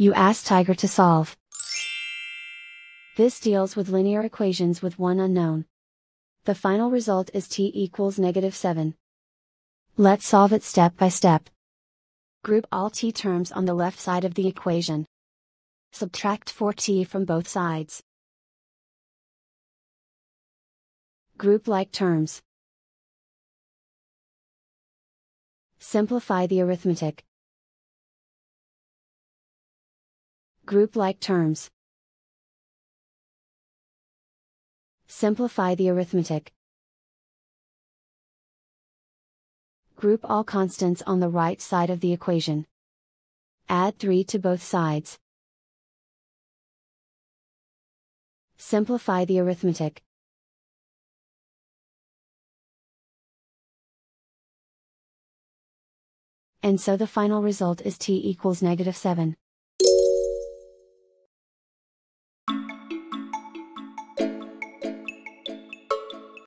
You ask Tiger to solve. This deals with linear equations with one unknown. The final result is t equals negative 7. Let's solve it step by step. Group all t terms on the left side of the equation. Subtract 4t from both sides. Group like terms. Simplify the arithmetic. Group like terms. Simplify the arithmetic. Group all constants on the right side of the equation. Add 3 to both sides. Simplify the arithmetic. And so the final result is t equals negative 7.